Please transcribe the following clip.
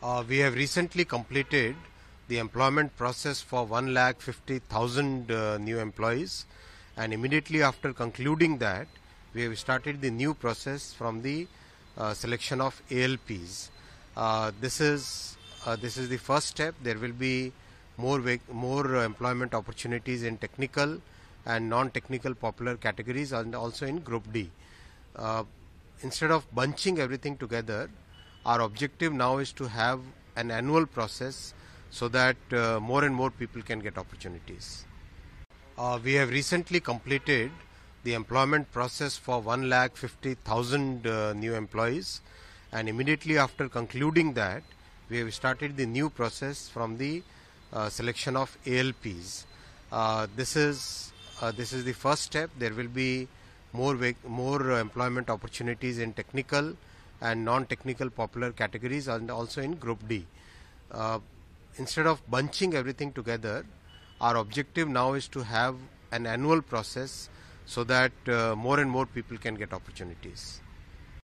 Uh, we have recently completed the employment process for 1 lakh 50,000 uh, new employees and immediately after concluding that we have started the new process from the uh, selection of ALPs. Uh, this is uh, this is the first step. There will be more more uh, employment opportunities in technical and non-technical popular categories and also in Group D. Uh, instead of bunching everything together, our objective now is to have an annual process so that uh, more and more people can get opportunities. Uh, we have recently completed the employment process for 1 lakh 50,000 uh, new employees and immediately after concluding that we have started the new process from the uh, selection of ALPs. Uh, this is uh, this is the first step. There will be more more employment opportunities in technical and non-technical popular categories and also in Group D. Uh, instead of bunching everything together, our objective now is to have an annual process so that uh, more and more people can get opportunities.